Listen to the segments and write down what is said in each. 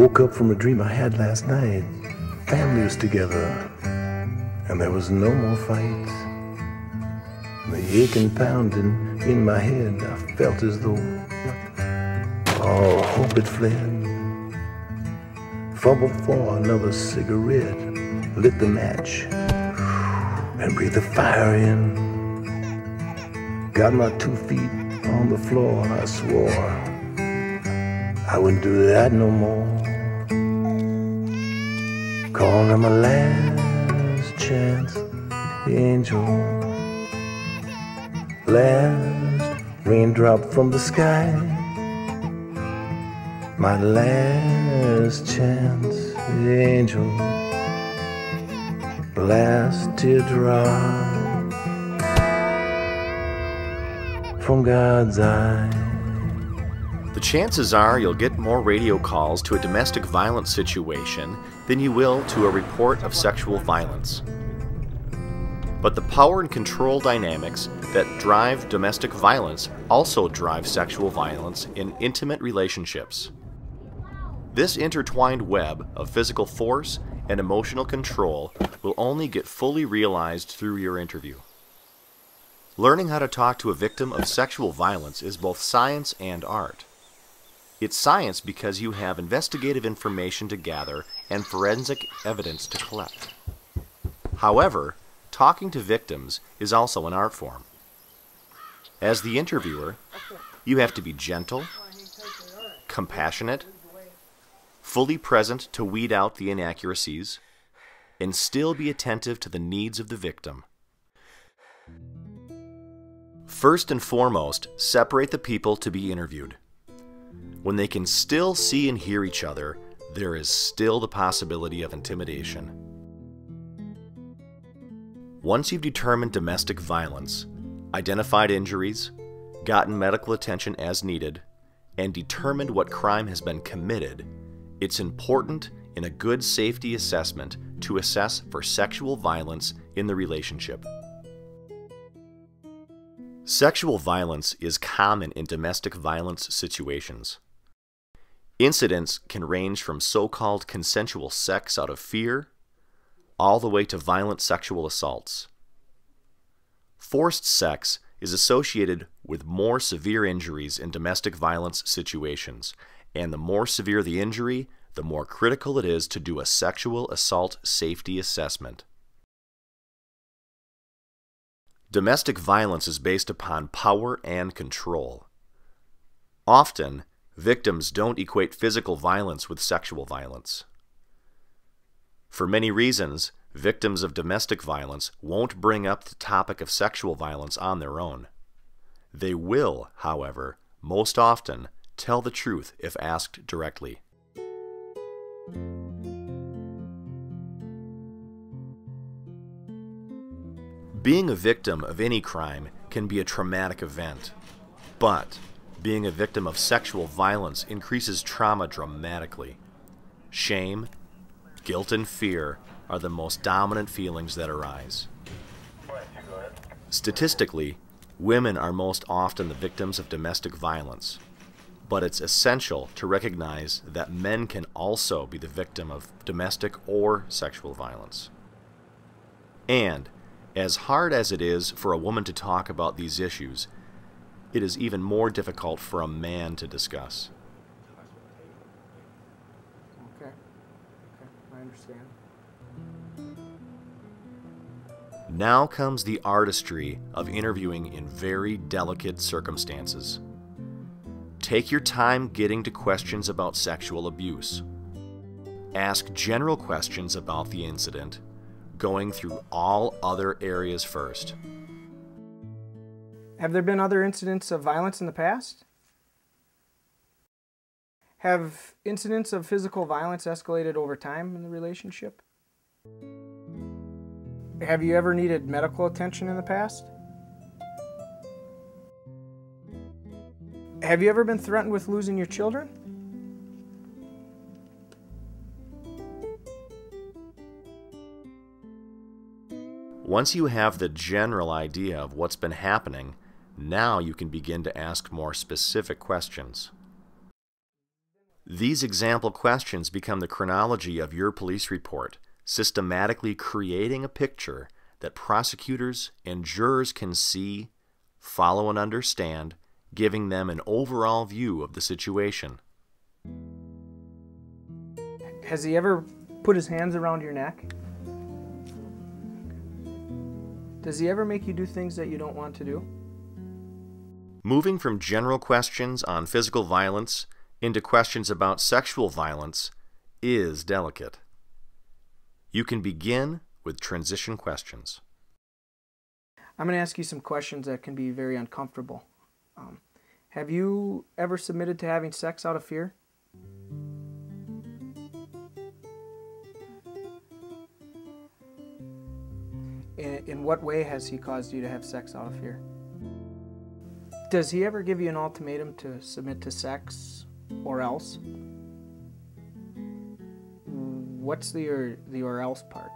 Woke up from a dream I had last night. Family was together, and there was no more fights. The aching pounding in my head, I felt as though all hope had fled. Fumbled for another cigarette, lit the match, and breathed the fire in. Got my two feet on the floor, and I swore I wouldn't do that no more. Calling my last chance, angel. Last raindrop from the sky. My last chance, angel. Last teardrop from God's eye. The chances are you'll get more radio calls to a domestic violence situation than you will to a report of sexual violence. But the power and control dynamics that drive domestic violence also drive sexual violence in intimate relationships. This intertwined web of physical force and emotional control will only get fully realized through your interview. Learning how to talk to a victim of sexual violence is both science and art. It's science because you have investigative information to gather and forensic evidence to collect. However, talking to victims is also an art form. As the interviewer, you have to be gentle, compassionate, fully present to weed out the inaccuracies, and still be attentive to the needs of the victim. First and foremost, separate the people to be interviewed. When they can still see and hear each other, there is still the possibility of intimidation. Once you've determined domestic violence, identified injuries, gotten medical attention as needed, and determined what crime has been committed, it's important in a good safety assessment to assess for sexual violence in the relationship. Sexual violence is common in domestic violence situations. Incidents can range from so called consensual sex out of fear all the way to violent sexual assaults. Forced sex is associated with more severe injuries in domestic violence situations, and the more severe the injury, the more critical it is to do a sexual assault safety assessment. Domestic violence is based upon power and control. Often, victims don't equate physical violence with sexual violence. For many reasons, victims of domestic violence won't bring up the topic of sexual violence on their own. They will, however, most often tell the truth if asked directly. Being a victim of any crime can be a traumatic event, but being a victim of sexual violence increases trauma dramatically. Shame, guilt, and fear are the most dominant feelings that arise. Statistically, women are most often the victims of domestic violence, but it's essential to recognize that men can also be the victim of domestic or sexual violence. And as hard as it is for a woman to talk about these issues, it is even more difficult for a man to discuss. Okay. Okay, I understand. Now comes the artistry of interviewing in very delicate circumstances. Take your time getting to questions about sexual abuse. Ask general questions about the incident going through all other areas first. Have there been other incidents of violence in the past? Have incidents of physical violence escalated over time in the relationship? Have you ever needed medical attention in the past? Have you ever been threatened with losing your children? Once you have the general idea of what's been happening, now you can begin to ask more specific questions. These example questions become the chronology of your police report, systematically creating a picture that prosecutors and jurors can see, follow, and understand, giving them an overall view of the situation. Has he ever put his hands around your neck? Does he ever make you do things that you don't want to do? Moving from general questions on physical violence into questions about sexual violence is delicate. You can begin with transition questions. I'm going to ask you some questions that can be very uncomfortable. Um, have you ever submitted to having sex out of fear? In, in what way has he caused you to have sex out of fear? Does he ever give you an ultimatum to submit to sex or else? What's the or, the or else part?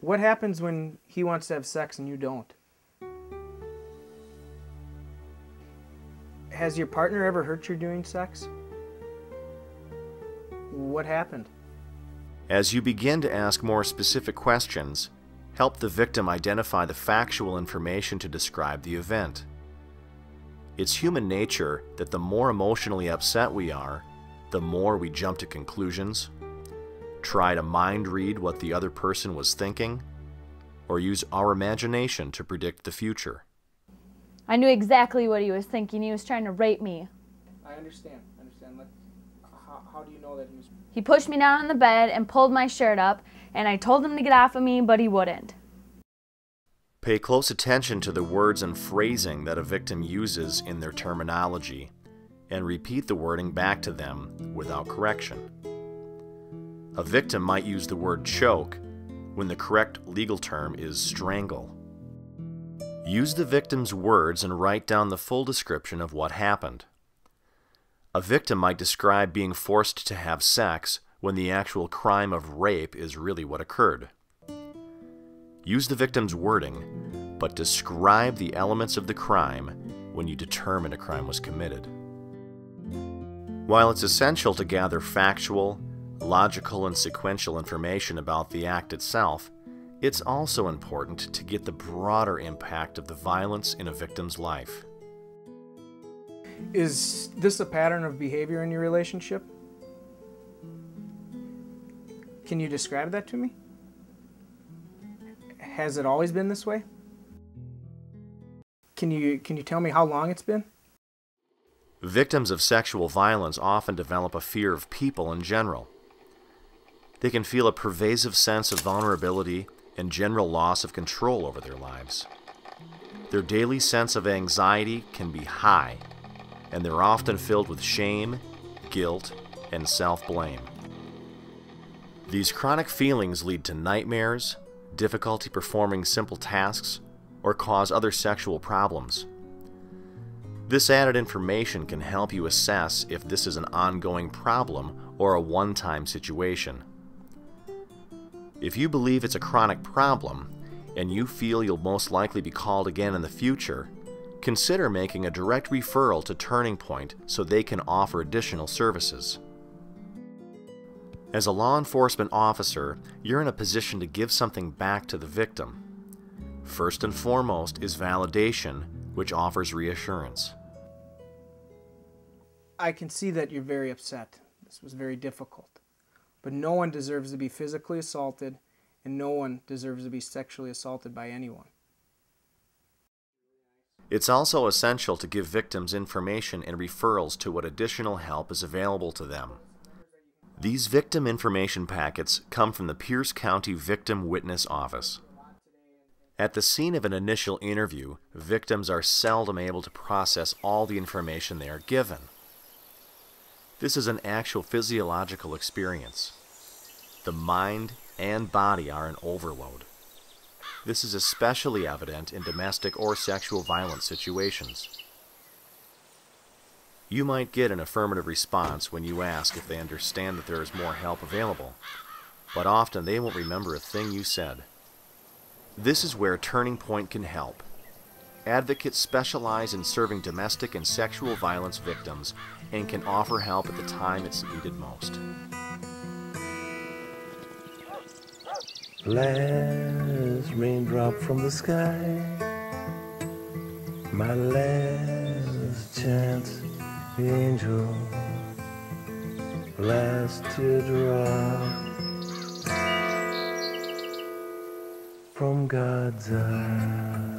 What happens when he wants to have sex and you don't? Has your partner ever hurt you doing sex? What happened? As you begin to ask more specific questions, help the victim identify the factual information to describe the event. It's human nature that the more emotionally upset we are, the more we jump to conclusions, try to mind read what the other person was thinking, or use our imagination to predict the future. I knew exactly what he was thinking. He was trying to rape me. I understand. I understand. Let, how, how do you know that he was? He pushed me down on the bed and pulled my shirt up, and I told him to get off of me, but he wouldn't. Pay close attention to the words and phrasing that a victim uses in their terminology, and repeat the wording back to them without correction. A victim might use the word choke when the correct legal term is strangle. Use the victim's words and write down the full description of what happened. A victim might describe being forced to have sex when the actual crime of rape is really what occurred. Use the victim's wording, but describe the elements of the crime when you determine a crime was committed. While it's essential to gather factual, logical, and sequential information about the act itself, it's also important to get the broader impact of the violence in a victim's life. Is this a pattern of behavior in your relationship? Can you describe that to me? Has it always been this way? Can you can you tell me how long it's been? Victims of sexual violence often develop a fear of people in general. They can feel a pervasive sense of vulnerability and general loss of control over their lives. Their daily sense of anxiety can be high, and they're often filled with shame, guilt, and self blame. These chronic feelings lead to nightmares, difficulty performing simple tasks, or cause other sexual problems. This added information can help you assess if this is an ongoing problem or a one time situation. If you believe it's a chronic problem, and you feel you'll most likely be called again in the future, consider making a direct referral to Turning Point so they can offer additional services. As a law enforcement officer, you're in a position to give something back to the victim. First and foremost is validation, which offers reassurance. I can see that you're very upset. This was very difficult. But no one deserves to be physically assaulted, and no one deserves to be sexually assaulted by anyone. It's also essential to give victims information and referrals to what additional help is available to them. These victim information packets come from the Pierce County Victim Witness Office. At the scene of an initial interview, victims are seldom able to process all the information they are given. This is an actual physiological experience. The mind and body are in overload. This is especially evident in domestic or sexual violence situations. You might get an affirmative response when you ask if they understand that there is more help available, but often they won't remember a thing you said. This is where Turning Point can help. Advocates specialize in serving domestic and sexual violence victims and can offer help at the time it's needed most. Last raindrop from the sky, my last chance, angel, last teardrop from God's eye.